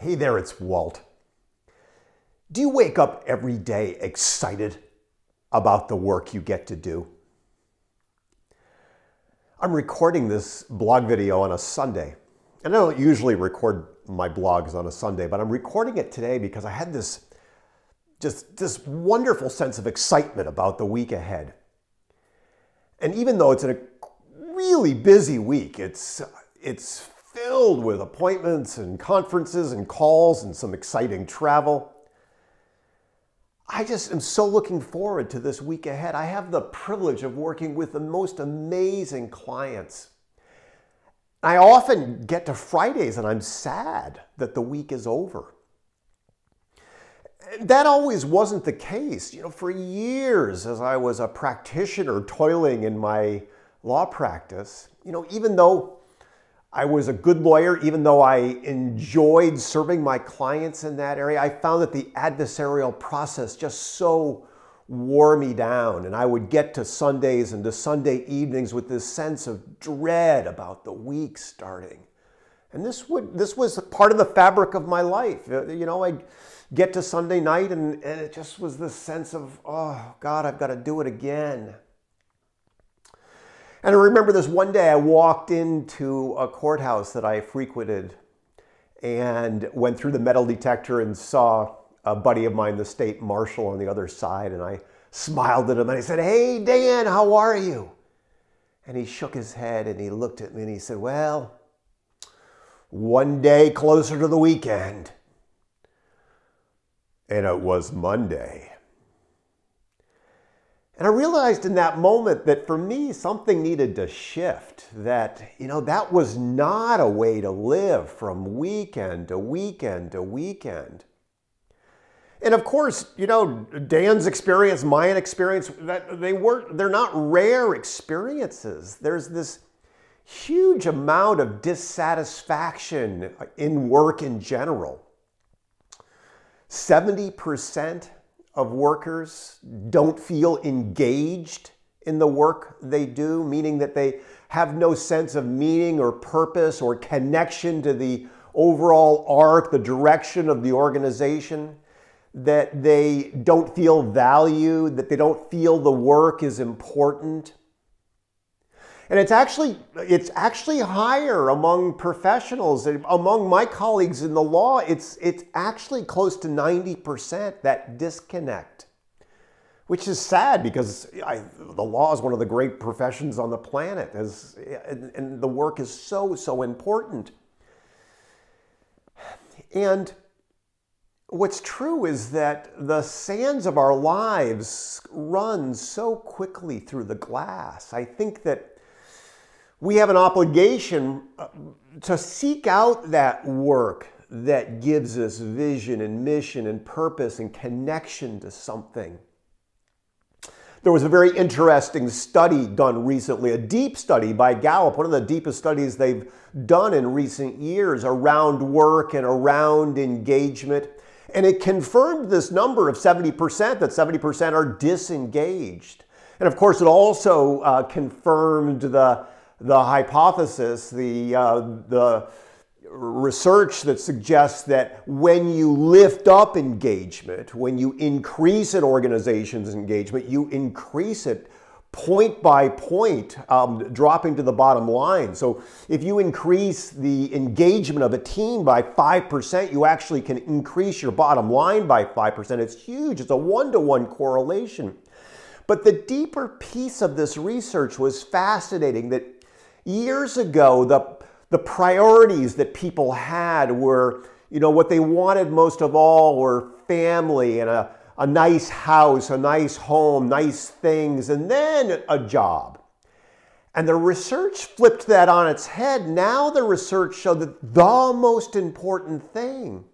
Hey there, it's Walt. Do you wake up every day excited about the work you get to do? I'm recording this blog video on a Sunday. And I don't usually record my blogs on a Sunday, but I'm recording it today because I had this just this wonderful sense of excitement about the week ahead. And even though it's a really busy week, it's it's filled with appointments and conferences and calls and some exciting travel. I just am so looking forward to this week ahead. I have the privilege of working with the most amazing clients. I often get to Fridays and I'm sad that the week is over. That always wasn't the case. You know, for years as I was a practitioner toiling in my law practice, you know, even though I was a good lawyer, even though I enjoyed serving my clients in that area. I found that the adversarial process just so wore me down. And I would get to Sundays and to Sunday evenings with this sense of dread about the week starting. And this, would, this was part of the fabric of my life. Uh, you know, I'd get to Sunday night and, and it just was this sense of, oh, God, I've got to do it again. And I remember this one day I walked into a courthouse that I frequented and went through the metal detector and saw a buddy of mine, the state marshal, on the other side. And I smiled at him and I said, Hey, Dan, how are you? And he shook his head and he looked at me and he said, Well, one day closer to the weekend. And it was Monday. And I realized in that moment that for me, something needed to shift. That, you know, that was not a way to live from weekend to weekend to weekend. And of course, you know, Dan's experience, my experience, that they weren't, they're not rare experiences. There's this huge amount of dissatisfaction in work in general. 70% of workers don't feel engaged in the work they do, meaning that they have no sense of meaning or purpose or connection to the overall arc, the direction of the organization, that they don't feel valued, that they don't feel the work is important. And it's actually, it's actually higher among professionals. Among my colleagues in the law, it's, it's actually close to 90% that disconnect, which is sad because I, the law is one of the great professions on the planet, as, and, and the work is so, so important. And what's true is that the sands of our lives run so quickly through the glass. I think that we have an obligation uh, to seek out that work that gives us vision and mission and purpose and connection to something. There was a very interesting study done recently, a deep study by Gallup, one of the deepest studies they've done in recent years around work and around engagement. And it confirmed this number of 70%, that 70% are disengaged. And of course, it also uh, confirmed the the hypothesis, the, uh, the research that suggests that when you lift up engagement, when you increase an organization's engagement, you increase it point by point, um, dropping to the bottom line. So if you increase the engagement of a team by 5%, you actually can increase your bottom line by 5%. It's huge. It's a one-to-one -one correlation. But the deeper piece of this research was fascinating that Years ago, the, the priorities that people had were, you know, what they wanted most of all were family and a, a nice house, a nice home, nice things, and then a job. And the research flipped that on its head. Now the research showed that the most important thing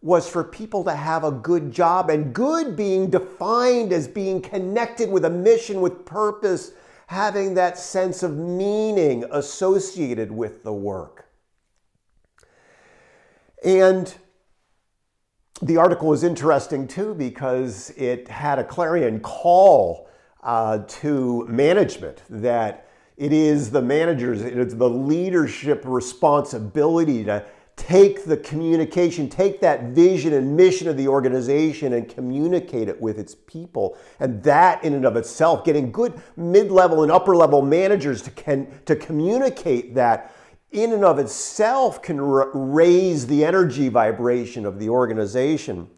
was for people to have a good job, and good being defined as being connected with a mission, with purpose, having that sense of meaning associated with the work. And the article was interesting too because it had a clarion call uh, to management that it is the managers, it is the leadership responsibility to take the communication, take that vision and mission of the organization and communicate it with its people. And that, in and of itself, getting good mid level and upper level managers to, can, to communicate that in and of itself can raise the energy vibration of the organization.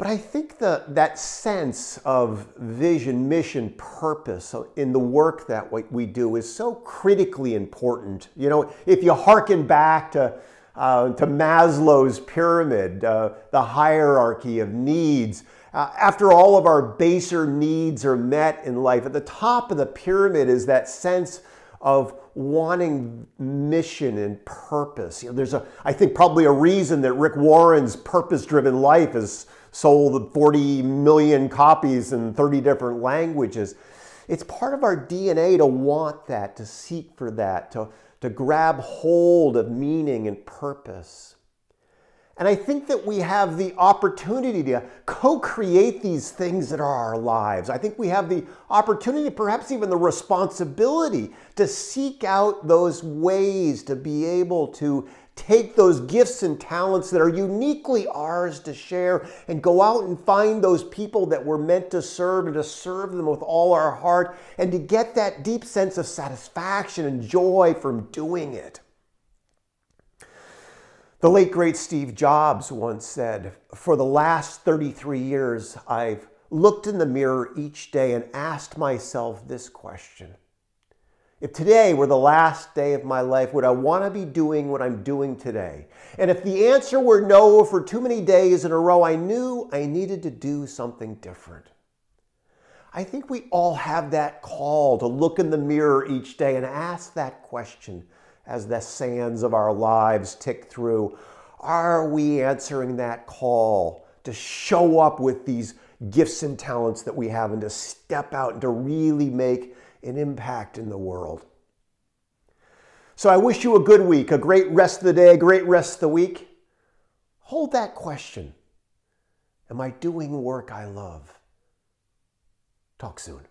But I think the, that sense of vision, mission, purpose in the work that we do is so critically important. You know, if you hearken back to, uh, to Maslow's pyramid, uh, the hierarchy of needs, uh, after all of our baser needs are met in life, at the top of the pyramid is that sense of wanting mission and purpose. You know, there's a, I think, probably a reason that Rick Warren's purpose-driven life has sold 40 million copies in 30 different languages. It's part of our DNA to want that, to seek for that, to, to grab hold of meaning and purpose. And I think that we have the opportunity to co create these things that are our lives. I think we have the opportunity, perhaps even the responsibility, to seek out those ways to be able to take those gifts and talents that are uniquely ours to share and go out and find those people that we're meant to serve and to serve them with all our heart and to get that deep sense of satisfaction and joy from doing it. The late great Steve Jobs once said, For the last 33 years, I've looked in the mirror each day and asked myself this question if today were the last day of my life, would I want to be doing what I'm doing today? And if the answer were no for too many days in a row, I knew I needed to do something different. I think we all have that call to look in the mirror each day and ask that question as the sands of our lives tick through. Are we answering that call to show up with these gifts and talents that we have and to step out and to really make an impact in the world. So I wish you a good week, a great rest of the day, a great rest of the week. Hold that question Am I doing work I love? Talk soon.